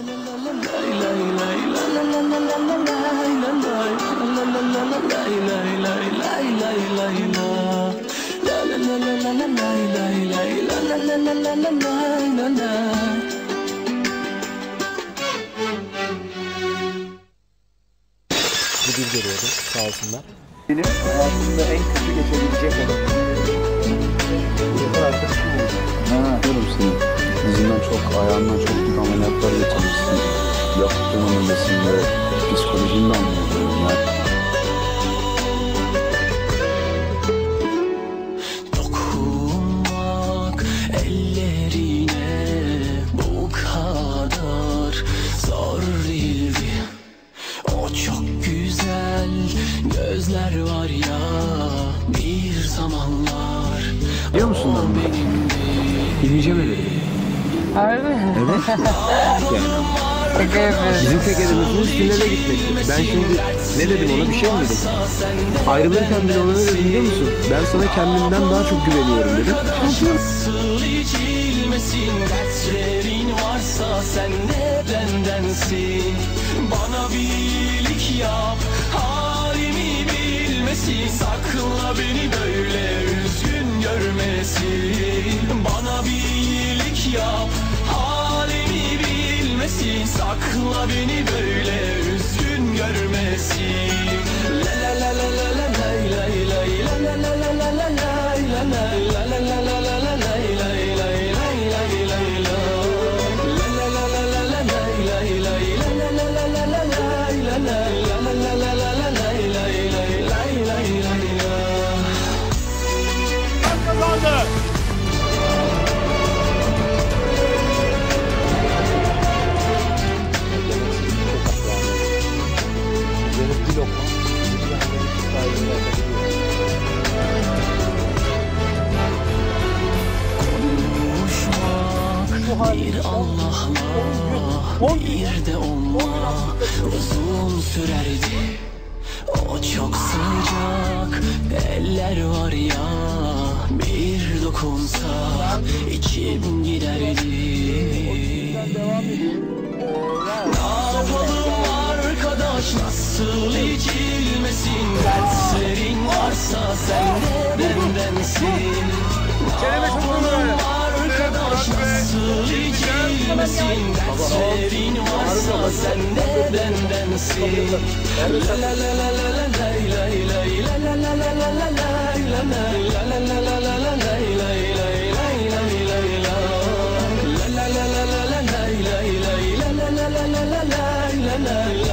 Bu bir geliyordu sağ olsunlar. Benim hayatımda en kötü geçebilecek olan. Ha, diyorum seni. Dizinden çok, ayağından çok büyük ameliyatlar geçirmişsin. Yaptığın öncesinde psikolojini de anlayabiliyorum. Yani Dokunmak ellerine bu kadar zor değildi O çok güzel gözler var ya bir zamanlar Biliyor musun lan bunu? Dinleyeceğim ederim. Harbi mi? Evet. yani. Şaka yapıyorsun. Bizim tek hedefimiz finale gitmek. Ben şimdi ne dedim ona bir şey mi dedim? Ayrılırken bile ona ne dedim biliyor musun? Ben sana kendimden daha çok güveniyorum dedim. Nasıl içilmesin dertlerin varsa sen de bendensin Bana bir iyilik yap halimi bilmesin Sakla beni böyle bilmesin Sakla beni böyle üzgün görmesin. La la la la la la Allah'la bir de onunla uzun sürerdi. O çok sıcak eller var ya bir dokunsa içim giderdi. Ne yapalım arkadaş nasıl içilmesin? Dertlerin varsa sen de bendensin içilmesin Dertlerin varsa sen de bendensin La la la la la la lay lay lay La la la la la la lay la lay La la la la la la lay lay lay lay lay lay la La la la la la la lay lay lay La la la la la la lay la lay